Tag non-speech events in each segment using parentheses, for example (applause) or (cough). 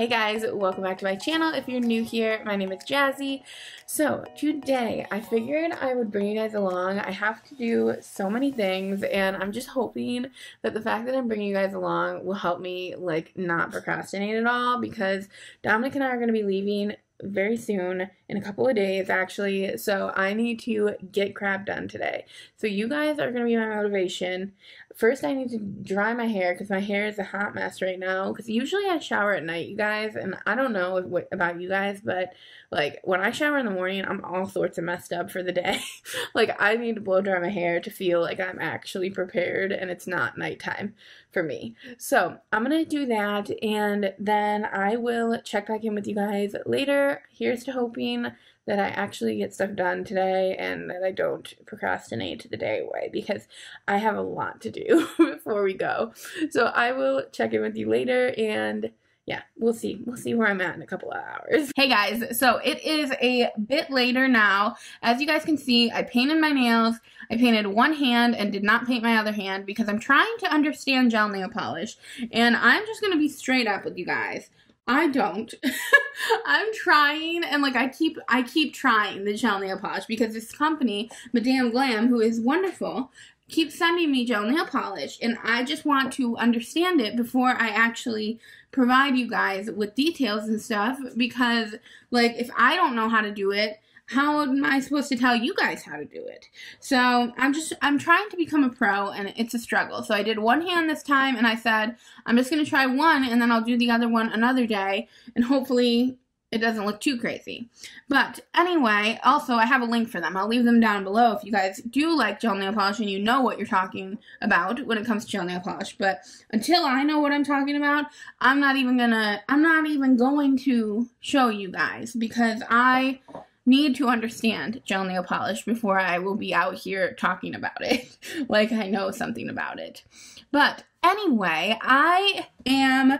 Hey guys, welcome back to my channel. If you're new here, my name is Jazzy. So today I figured I would bring you guys along. I have to do so many things and I'm just hoping that the fact that I'm bringing you guys along will help me like not procrastinate at all because Dominic and I are going to be leaving very soon in a couple of days actually so I need to get crap done today so you guys are gonna be my motivation first I need to dry my hair because my hair is a hot mess right now because usually I shower at night you guys and I don't know if, about you guys but like when I shower in the morning I'm all sorts of messed up for the day. (laughs) Like I need to blow dry my hair to feel like I'm actually prepared and it's not nighttime for me. So I'm gonna do that and then I will check back in with you guys later. Here's to hoping that I actually get stuff done today and that I don't procrastinate the day away because I have a lot to do (laughs) before we go. So I will check in with you later and yeah, we'll see. We'll see where I'm at in a couple of hours. Hey guys, so it is a bit later now. As you guys can see, I painted my nails. I painted one hand and did not paint my other hand because I'm trying to understand gel nail polish. And I'm just going to be straight up with you guys. I don't. (laughs) I'm trying and like I keep I keep trying the gel nail polish because this company, Madam Glam, who is wonderful, keeps sending me gel nail polish and I just want to understand it before I actually provide you guys with details and stuff because like if I don't know how to do it, how am I supposed to tell you guys how to do it? So I'm just, I'm trying to become a pro and it's a struggle. So I did one hand this time and I said, I'm just going to try one and then I'll do the other one another day and hopefully it doesn't look too crazy. But anyway, also I have a link for them. I'll leave them down below if you guys do like gel nail polish and you know what you're talking about when it comes to gel nail polish. But until I know what I'm talking about, I'm not even gonna, I'm not even going to show you guys because I need to understand gel nail polish before I will be out here talking about it (laughs) like I know something about it. But anyway, I am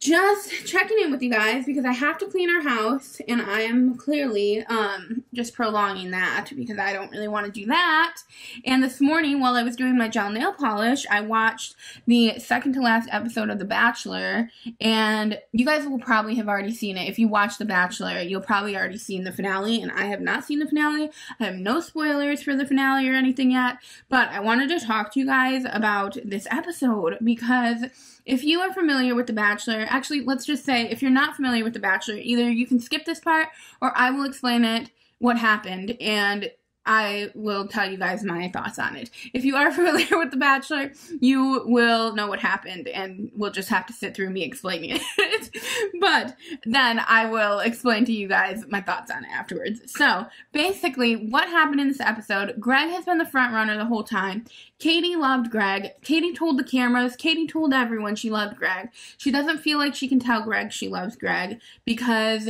just checking in with you guys because I have to clean our house and I am clearly um, just prolonging that because I don't really want to do that. And this morning while I was doing my gel nail polish, I watched the second to last episode of The Bachelor and you guys will probably have already seen it. If you watch The Bachelor, you'll probably already seen the finale and I have not seen the finale. I have no spoilers for the finale or anything yet, but I wanted to talk to you guys about this episode because if you are familiar with The Bachelor, actually, let's just say if you're not familiar with The Bachelor, either you can skip this part or I will explain it what happened. And I will tell you guys my thoughts on it. If you are (laughs) familiar with The Bachelor, you will know what happened and will just have to sit through me explaining it. (laughs) but then I will explain to you guys my thoughts on it afterwards. So, basically, what happened in this episode, Greg has been the front runner the whole time. Katie loved Greg. Katie told the cameras, Katie told everyone she loved Greg. She doesn't feel like she can tell Greg she loves Greg because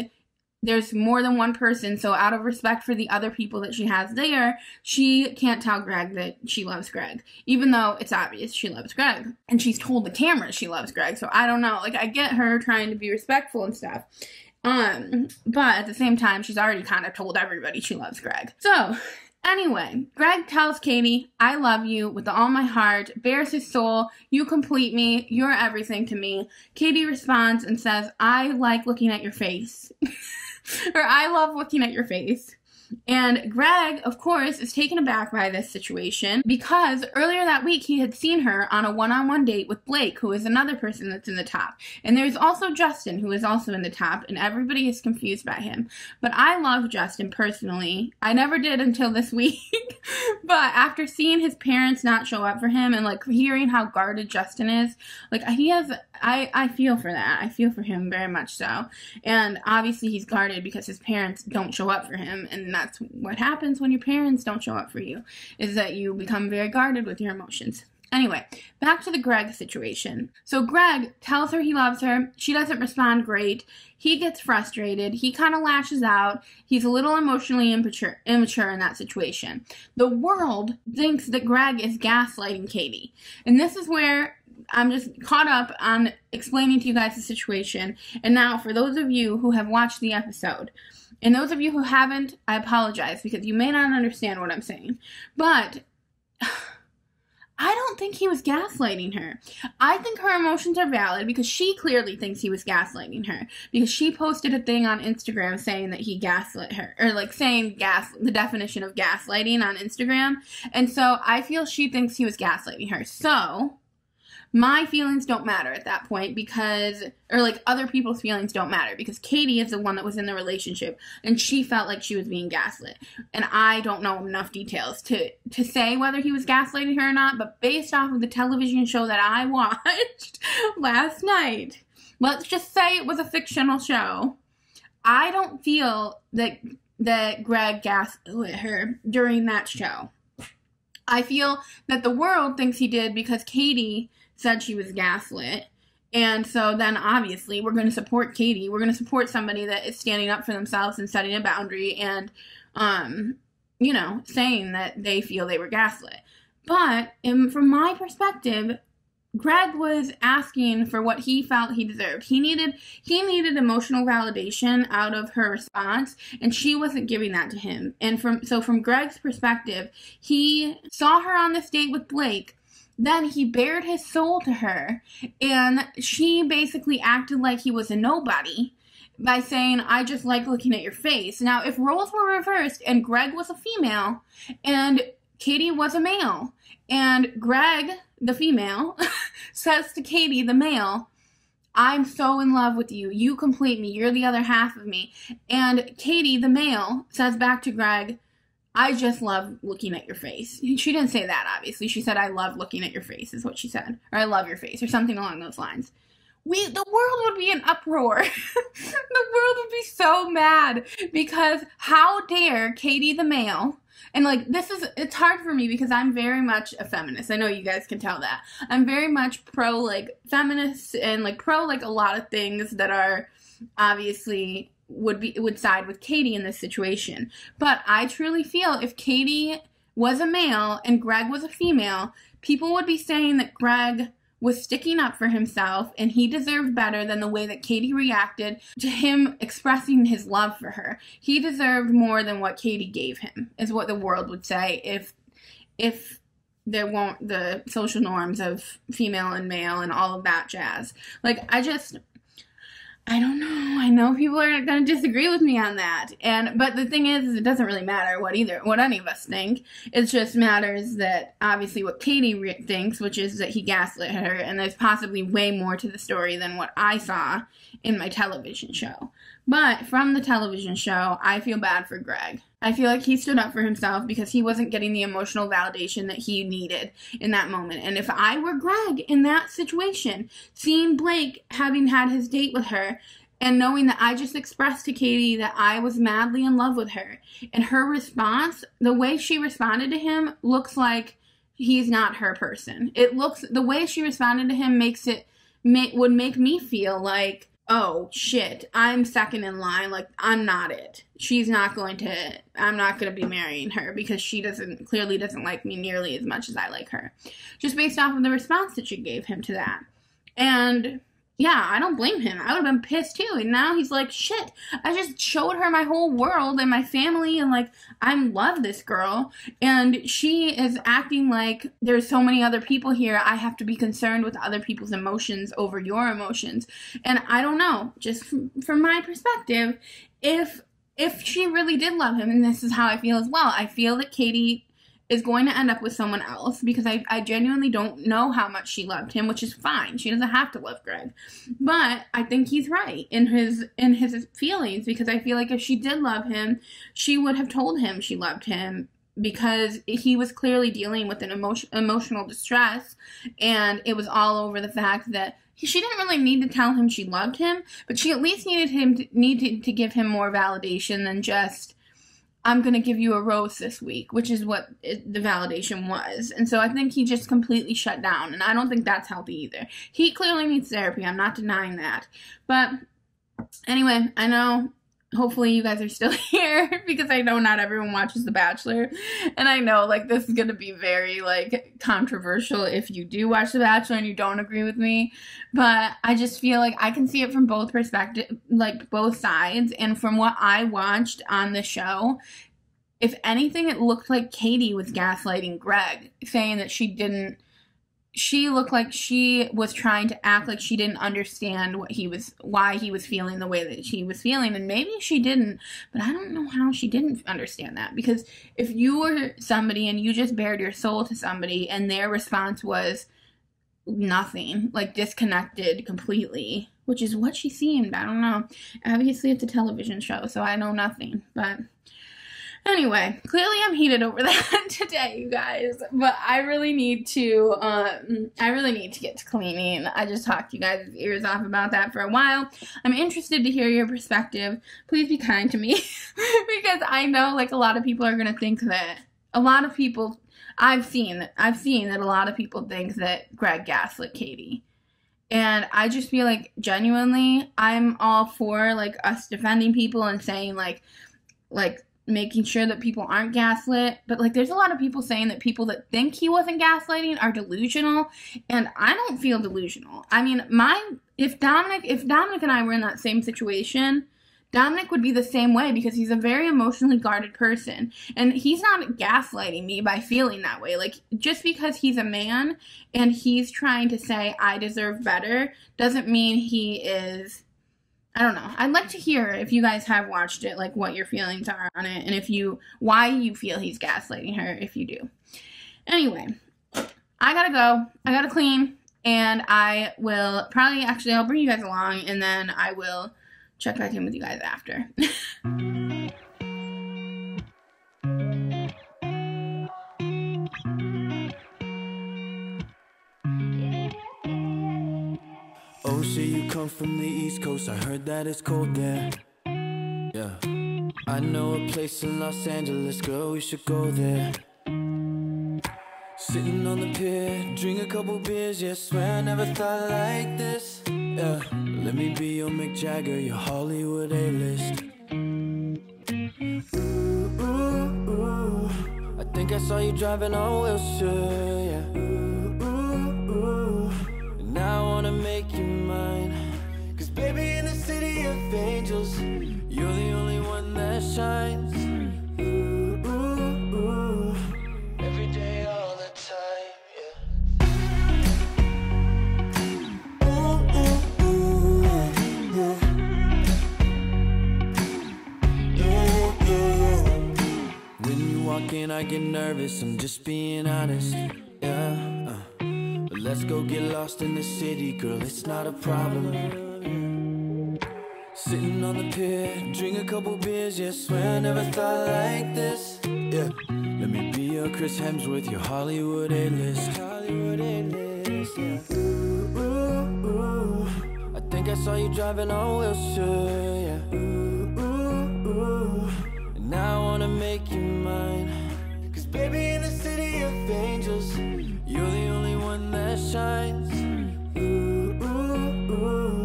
there's more than one person, so out of respect for the other people that she has there, she can't tell Greg that she loves Greg, even though it's obvious she loves Greg. And she's told the camera she loves Greg, so I don't know. Like, I get her trying to be respectful and stuff. Um, but at the same time, she's already kind of told everybody she loves Greg. So, Anyway, Greg tells Katie, I love you with all my heart, bares his soul, you complete me, you're everything to me. Katie responds and says, I like looking at your face. (laughs) (laughs) or I love looking at your face. And Greg, of course, is taken aback by this situation because earlier that week he had seen her on a one on one date with Blake, who is another person that's in the top. And there's also Justin, who is also in the top, and everybody is confused by him. But I love Justin personally. I never did until this (laughs) week. but after seeing his parents not show up for him and like hearing how guarded Justin is, like he has I, I feel for that. I feel for him very much so. And obviously he's guarded because his parents don't show up for him and that's what happens when your parents don't show up for you, is that you become very guarded with your emotions. Anyway, back to the Greg situation. So Greg tells her he loves her. She doesn't respond great. He gets frustrated. He kind of lashes out. He's a little emotionally immature, immature in that situation. The world thinks that Greg is gaslighting Katie. And this is where I'm just caught up on explaining to you guys the situation. And now, for those of you who have watched the episode, and those of you who haven't, I apologize because you may not understand what I'm saying. But (sighs) I don't think he was gaslighting her. I think her emotions are valid because she clearly thinks he was gaslighting her because she posted a thing on Instagram saying that he gaslit her or like saying gas the definition of gaslighting on Instagram. And so I feel she thinks he was gaslighting her. So, my feelings don't matter at that point because or like other people's feelings don't matter because Katie is the one that was in the relationship and she felt like she was being gaslit. And I don't know enough details to to say whether he was gaslighting her or not but based off of the television show that I (laughs) watched last night let's just say it was a fictional show I don't feel that that Greg gaslit her during that show I feel that the world thinks he did because Katie said she was gaslit. And so then obviously we're going to support Katie. We're going to support somebody that is standing up for themselves and setting a boundary and, um, you know, saying that they feel they were gaslit. But in, from my perspective, Greg was asking for what he felt he deserved. He needed he needed emotional validation out of her response and she wasn't giving that to him. And from so from Greg's perspective, he saw her on this date with Blake then he bared his soul to her, and she basically acted like he was a nobody by saying, I just like looking at your face. Now, if roles were reversed and Greg was a female and Katie was a male, and Greg, the female, (laughs) says to Katie, the male, I'm so in love with you. You complete me. You're the other half of me. And Katie, the male, says back to Greg, I just love looking at your face. She didn't say that, obviously. She said, I love looking at your face, is what she said. Or I love your face, or something along those lines. We, the world would be in uproar. (laughs) the world would be so mad because how dare Katie the male, and like this is, it's hard for me because I'm very much a feminist. I know you guys can tell that. I'm very much pro like feminist and like pro like a lot of things that are obviously would be would side with Katie in this situation. But I truly feel if Katie was a male and Greg was a female, people would be saying that Greg was sticking up for himself and he deserved better than the way that Katie reacted to him expressing his love for her. He deserved more than what Katie gave him, is what the world would say if if there weren't the social norms of female and male and all of that jazz. Like I just I don't know. I know people are going to disagree with me on that. And but the thing is, it doesn't really matter what either what any of us think. It just matters that obviously what Katie re- thinks, which is that he gaslit her, and there's possibly way more to the story than what I saw in my television show. But from the television show, I feel bad for Greg. I feel like he stood up for himself because he wasn't getting the emotional validation that he needed in that moment. And if I were Greg in that situation, seeing Blake having had his date with her and knowing that I just expressed to Katie that I was madly in love with her, and her response, the way she responded to him, looks like he's not her person. It looks the way she responded to him makes it may, would make me feel like oh shit, I'm second in line. Like, I'm not it. She's not going to, I'm not going to be marrying her because she doesn't, clearly doesn't like me nearly as much as I like her. Just based off of the response that she gave him to that. And yeah, I don't blame him. I would have been pissed too. And now he's like, shit, I just showed her my whole world and my family, and like, I love this girl. And she is acting like there's so many other people here. I have to be concerned with other people's emotions over your emotions. And I don't know, just from, from my perspective, if if she really did love him, and this is how I feel as well, I feel that Katie is going to end up with someone else because I, I genuinely don't know how much she loved him, which is fine. She doesn't have to love Greg. But I think he's right in his in his feelings because I feel like if she did love him, she would have told him she loved him because he was clearly dealing with an emotion, emotional distress and it was all over the fact that she didn't really need to tell him she loved him, but she at least needed him to, needed to give him more validation than just I'm going to give you a rose this week, which is what it, the validation was. And so I think he just completely shut down. And I don't think that's healthy either. He clearly needs therapy. I'm not denying that. But anyway, I know hopefully you guys are still (laughs) here because I know not everyone watches The Bachelor. And I know like this is going to be very like controversial if you do watch The Bachelor and you don't agree with me, but I just feel like I can see it from both perspective like both sides and from what I watched on the show, if anything it looked like Katie was gaslighting Greg saying that she didn't she looked like she was trying to act like she didn't understand what he was why he was feeling the way that she was feeling and maybe she didn't but i don't know how she didn't understand that because if you were somebody and you just bared your soul to somebody and their response was nothing like disconnected completely which is what she seemed i don't know. Obviously it's a television show so i know nothing but Anyway, clearly I'm heated over (laughs) that today, you guys. But I really need to, um, I really need to get to cleaning. I just talked you guys' ears off about that for a while. I'm interested to hear your perspective. Please be kind to me (laughs) because I know like a lot of people are gonna think that a lot of people I've seen I've seen that a lot of people think that Greg gaslit Katie. And I just feel like genuinely I'm all for like us defending people and saying like like making sure that people aren't gaslit. But like, there's a lot of people saying that people that think he wasn't gaslighting are delusional, and I don't feel delusional. I mean, my if Dominic if Dominic and I were in that same situation. Dominic would be the same way because he's a very emotionally guarded person. And he's not gaslighting me by feeling that way. Like, just because he's a man and he's trying to say, I deserve better, doesn't mean he is I don't know. I'd like to hear if you guys have watched it, like what your feelings are on it, and if you why you feel he's gaslighting her. If you do, anyway, I gotta go. I gotta clean, and I will probably actually I'll bring you guys along, and then I will check back in with you guys after. (laughs) come from the East Coast. I heard that it's cold there. Yeah. I know a place in Los Angeles, girl, we should go there. Sitting on the pier, drink a couple beers, yeah, swear I never thought like this. Yeah, let me be your Mick Jagger, your Hollywood A-list. Ooh, ooh, ooh. I think I saw you driving on Wilshire, yeah. Ooh, ooh, ooh. And I wanna make you mine. Baby, in the city of angels, you're the only one that shines. Ooh, ooh, ooh. Every day, all the time, yeah. Ooh, ooh, ooh, yeah. When you walk in, I get nervous. I'm just being honest. Yeah. Uh. Let's go get lost in the city, girl. It's not a problem. Sitting on the pier, drink a couple beers. Yeah, swear I never thought like this. Yeah. Let me be your Chris Hemsworth, your Hollywood A-list. Hollywood A-list. Yeah. Ooh, ooh, ooh. I think I saw you driving on Wilshire. Yeah. Ooh, ooh, ooh. And now I wanna make you mine. Cause baby, in the city of angels, you're the only one that shines. Ooh, ooh, ooh.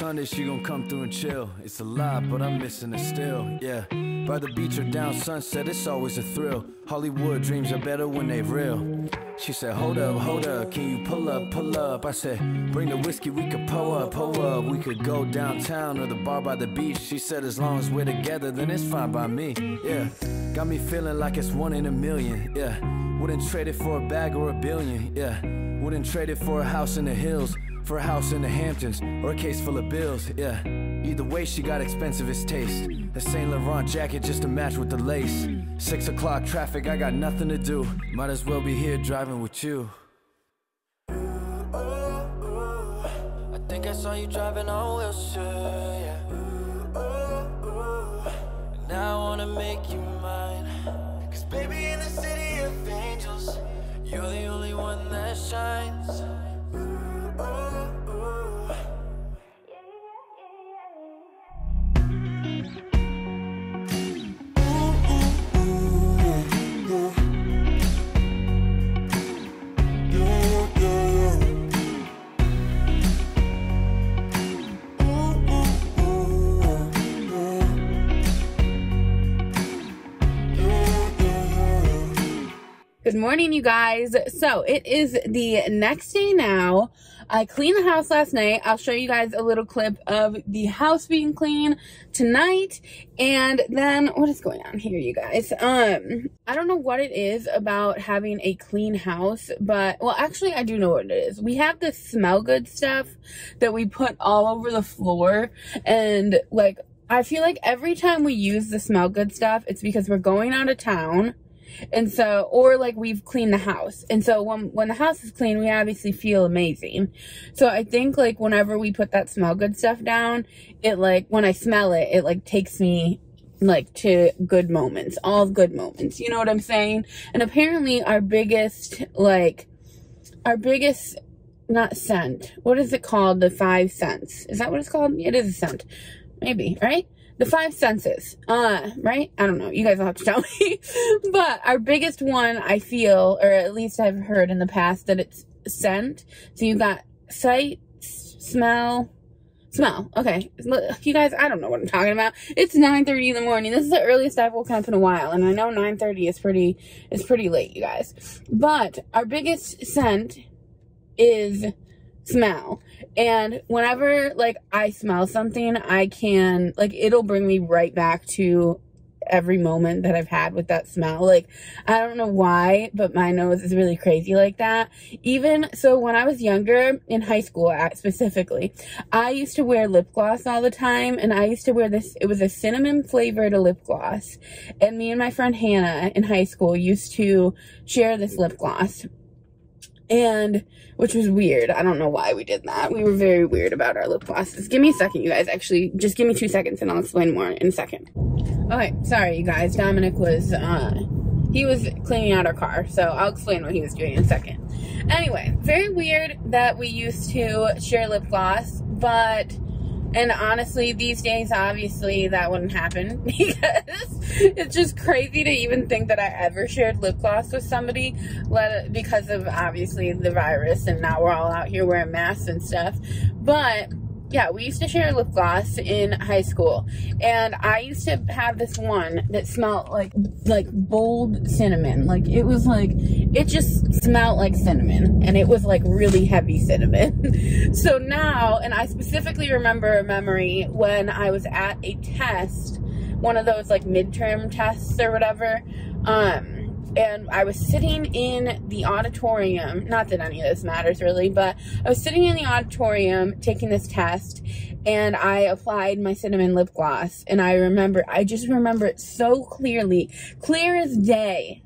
Sunday, she gon' come through and chill. It's a lot, but I'm missing it still. Yeah, by the beach or down Sunset, it's always a thrill. Hollywood dreams are better when they real. She said, Hold up, hold up, can you pull up, pull up? I said, Bring the whiskey, we could pull up, pull up. We could go downtown or the bar by the beach. She said, As long as we're together, then it's fine by me. Yeah, got me feeling like it's one in a million. Yeah, wouldn't trade it for a bag or a billion. Yeah, wouldn't trade it for a house in the hills. For a house in the Hamptons or a case full of bills, yeah. Either way, she got expensive as taste. A Saint Laurent jacket just to match with the lace. Six o'clock traffic, I got nothing to do. Might as well be here driving with you. I think I saw you driving on Wilshire, yeah. And now I wanna make you mine. Cause baby, in the city of angels, you're the only one that shines. Good morning, you guys. So it is the next day now. I cleaned the house last night. I'll show you guys a little clip of the house being clean tonight. And then what is going on here, you guys? Um, I don't know what it is about having a clean house, but well, actually I do know what it is. We have the smell good stuff that we put all over the floor and like I feel like every time we use the smell good stuff, it's because we're going out of town and so, or like we've cleaned the house. And so when, when the house is clean, we obviously feel amazing. So I think like whenever we put that smell good stuff down, it like, when I smell it, it like takes me like to good moments, all good moments. You know what I'm saying? And apparently our biggest, like, our biggest, not scent, what is it called? The five scents. Is that what it's called? It is a scent. Maybe, right? The five senses, uh, right? I don't know. You guys will have to tell (laughs) me. but our biggest one, I feel, or at least I've heard in the past that it's scent. So you've got sight, smell, smell. Okay. You guys, I don't know what I'm talking about. It's 9.30 in the morning. This is the earliest I've woken up in a while. And I know 9.30 is pretty, is pretty late, you guys. But our biggest scent is smell. And whenever like I smell something, I can like it'll bring me right back to every moment that I've had with that smell. Like, I don't know why, but my nose is really crazy like that. Even so, when I was younger, in high school specifically, I used to wear lip gloss all the time, and I used to wear this, it was a cinnamon flavored lip gloss. And me and my friend Hannah in high school used to share this lip gloss and which was weird. I don't know why we did that. We were very weird about our lip glosses. Give me a second, you guys. Actually, just give me two seconds and I'll explain more in a second. Okay, sorry, you guys. Dominic was, uh, he was cleaning out our car, so I'll explain what he was doing in a second. Anyway, very weird that we used to share lip gloss, but and honestly, these days, obviously, that wouldn't happen (laughs) because it's just crazy to even think that I ever shared lip gloss with somebody because of obviously the virus and now we're all out here wearing masks and stuff. But yeah, we used to share lip gloss in high school, and I used to have this one that smelled like like bold cinnamon. Like it was like it just smelled like cinnamon, and it was like really heavy cinnamon. (laughs) so now, and I specifically remember a memory when I was at a test, one of those like midterm tests or whatever. Um, and I was sitting in the auditorium. Not that any of this matters really, but I was sitting in the auditorium taking this test and I applied my cinnamon lip gloss. And I remember, I just remember it so clearly, clear as day,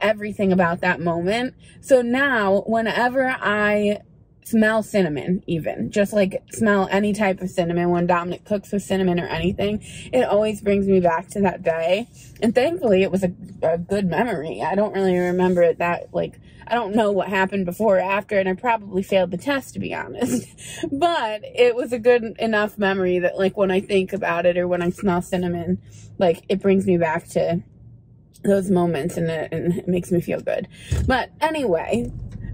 everything about that moment. So now, whenever I smell cinnamon even. Just like smell any type of cinnamon. When dominic cooks with cinnamon or anything it always brings me back to that day. And thankfully it was a, a good memory. I don't really remember it that like i don't know what happened before or after and i probably failed the test to be honest. (laughs) But it was a good enough memory that like when i think about it or when i smell cinnamon like it brings me back to those moments and it, and it makes me feel good. But anyway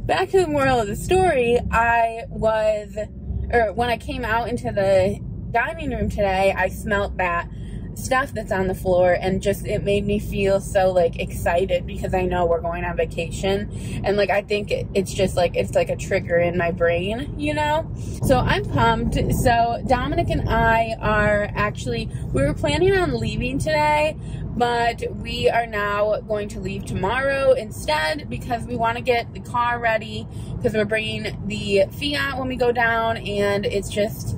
back to the moral of the story, I was, or when I came out into the dining room today, I smelt that stuff that's on the floor and just it made me feel so like excited because I know we're going on vacation. And like I think it, it's just like it's like a trigger in my brain you know? So I'm pumped. So Dominic and I are actually we were planning on leaving today but we are now going to leave tomorrow instead because we want to get the car ready because we're bringing the Fiat when we go down and it's just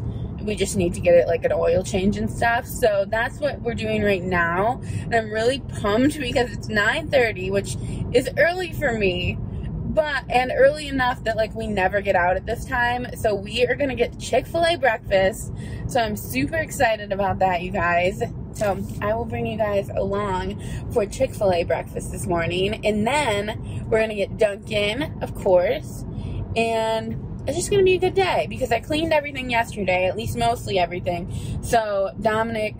we just need to get it like an oil change and stuff so that's what we're doing right now and I'm really pumped because it's 9:30 which is early for me but and early enough that like we never get out at this time so we are gonna get Chick-fil-A breakfast so I'm super excited about that you guys so I will bring you guys along for Chick-fil-A breakfast this morning. And then we're going to get Dunkin', of course. And it's just to be a good day because I cleaned everything yesterday, at least mostly everything. So Dominic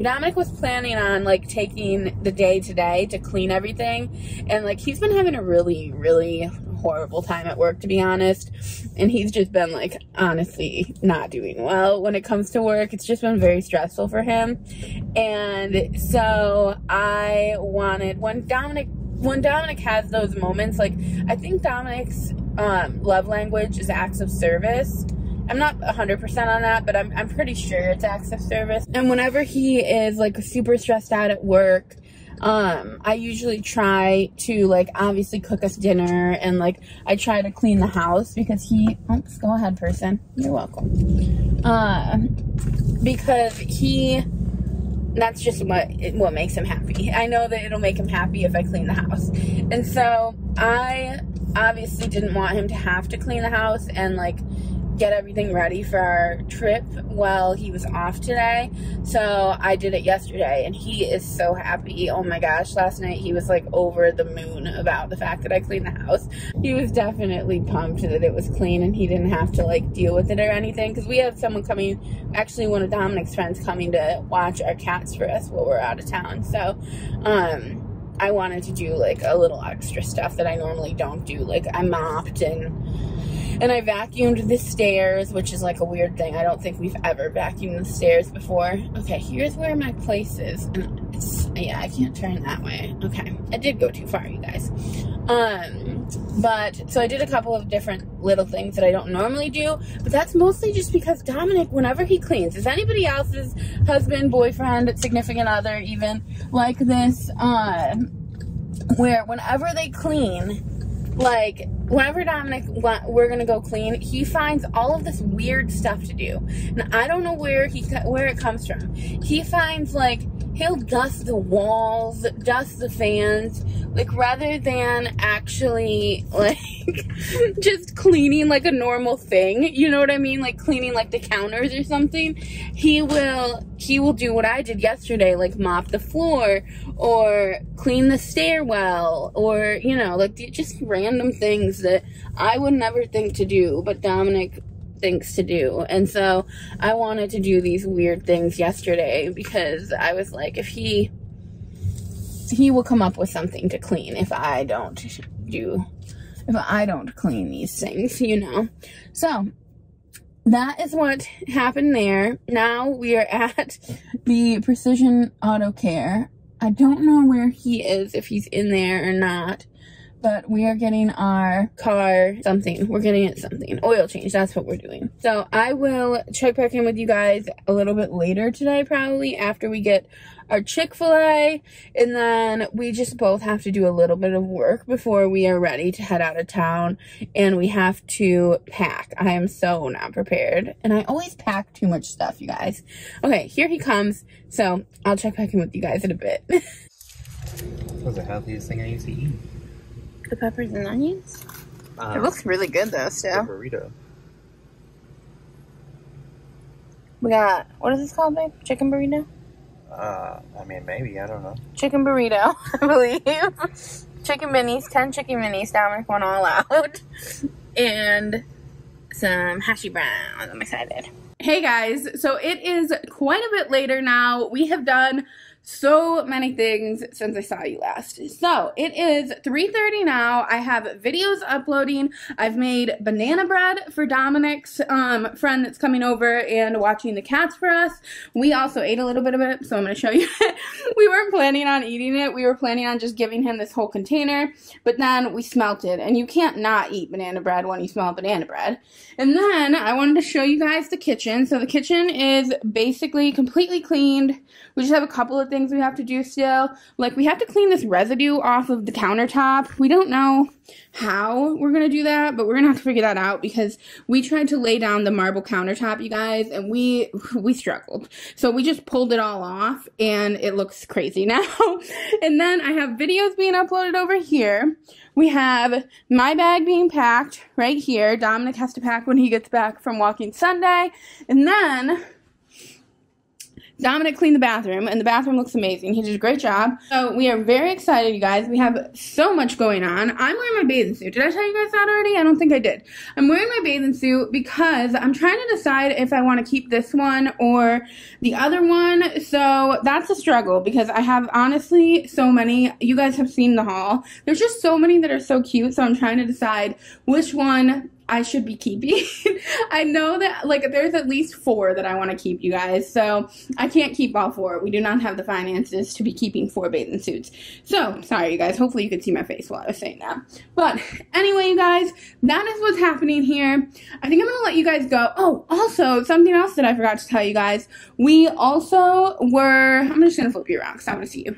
Dominic was planning on like taking the day today to clean everything and like he's been having a really really horrible time at work, to be honest. And he's just been like, honestly, not doing well when it comes to work. It's just been very stressful for him. And so I wanted, when Dominic when Dominic has those moments, like I think Dominic's um, love language is acts of service. I'm not 100% on that, but I'm, I'm pretty sure it's acts of service. And whenever he is like super stressed out at work, um, I usually try to like obviously cook us dinner and like I try to clean the house because he, oops, go ahead person, you're welcome. Uh, because he, that's just what what makes him happy. I know that it'll make him happy if I clean the house. And so I obviously didn't want him to have to clean the house and like get everything ready for our trip while he was off today. So I did it yesterday and he is so happy. Oh my gosh, last night he was like over the moon about the fact that I cleaned the house. He was definitely pumped that it was clean and he didn't have to like deal with it or anything because we have someone coming, actually one of Dominic's friends coming to watch our cats for us while we're out of town. So, um, I wanted to do like a little extra stuff that I normally don't do. Like I mopped and and I vacuumed the stairs, which is like a weird thing. I don't think we've ever vacuumed the stairs before. Okay, here's where my place is. And it's, yeah, I can't turn that way. Okay, I did go too far, you guys. Um, but, so I did a couple of different little things that I don't normally do, but that's mostly just because Dominic, whenever he cleans, is anybody else's husband, boyfriend, significant other even like this, uh, where whenever they clean, like whenever Dominic we're gonna go clean, he finds all of this weird stuff to do, and I don't know where he where it comes from. He finds like he'll dust the walls, dust the fans, like rather than actually (laughs) like just cleaning like a normal thing, you know what I mean? Like cleaning like the counters or something. He will he will do what I did yesterday, like mop the floor or clean the stairwell or you know, like just random things that I would never think to do, but Dominic things to do. And so I wanted to do these weird things yesterday because I was like, if he he will come up with something to clean if I don't do if I don't clean these things, you know. So that is what happened there. Now we are at the Precision Auto Care. I don't know where he is, if he's in there or not but we are getting our car something. We're getting it something. Oil change. That's what we're doing. So I will check back in with you guys a little bit later today, probably after we get our Chick-fil-A. And then we just both have to do a little bit of work before we are ready to head out of town. And we have to pack. I am so not prepared. And I always pack too much stuff, you guys. Okay, here he comes. So I'll check back in with you guys in a bit. (laughs) was the healthiest thing I used to eat the peppers and onions? Um, it looks really good though, still. burrito. We got, what is this called, babe? Chicken burrito? Uh, I mean, maybe, I don't know. Chicken burrito, (laughs) I believe. chicken minis, 10 chicken minis, Dominic went all out. and some hashi browns, I'm excited. Hey guys, so it is quite a bit later now. We have done so many things since I saw you last. So it is 3.30 now. I have videos uploading. I've made banana bread for Dominic's um, friend that's coming over and watching the cats for us. We also ate a little bit of it, so I'm going to show you (laughs) we weren't planning on eating it. We were planning on just giving him this whole container, but then we smelt it. And you can't not eat banana bread when you smell banana bread. And then I wanted to show you guys the kitchen. So the kitchen is basically completely cleaned. We just have a couple of things we have to do still. Like, we have to clean this residue off of the countertop. We don't know how we're going to do that, but we're going to have to figure that out because we tried to lay down the marble countertop, you guys, and we, (laughs) we struggled. So we just pulled it all off and it looks crazy (laughs) now. and then I have videos being uploaded over here. We have my bag being packed right here. Dominic has to pack when he gets back from walking Sunday. And then Dominic cleaned the bathroom, and the bathroom looks amazing. He did a great job. So we are very excited, you guys. We have so much going on. I'm wearing my bathing suit. Did I tell you guys that already? I don't think I did. I'm wearing my bathing suit because I'm trying to decide if I want to keep this one or the other one. So that's a struggle because I have honestly so many. You guys have seen the haul. There's just so many that are so cute. So I'm trying to decide which one I should be keeping. (laughs) I know that like there's at least four that I want to keep, you guys. So I can't keep all four. We do not have the finances to be keeping four bathing suits. So sorry, you guys. Hopefully you could see my face while I was saying that. But anyway, you guys, that is what's happening here. I think I'm gonna let you guys go. Oh, also something else that I forgot to tell you guys. We also were. I'm just gonna flip you around because I want to see you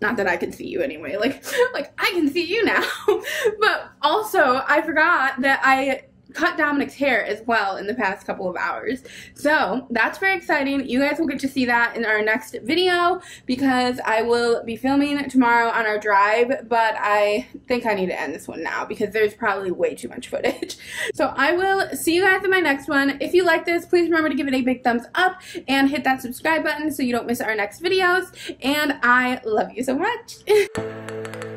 not that I can see you anyway. Like (laughs) like I can see you now. (laughs) but also I forgot that I cut Dominic's hair as well in the past couple of hours. So that's very exciting. You guys will get to see that in our next video because I will be filming tomorrow on our drive, but I think I need to end this one now because there's probably way too much footage. (laughs) So I will see you guys in my next one. If you like this, please remember to give it a big thumbs up and hit that subscribe button so you don't miss our next videos. And I love you so much. (laughs)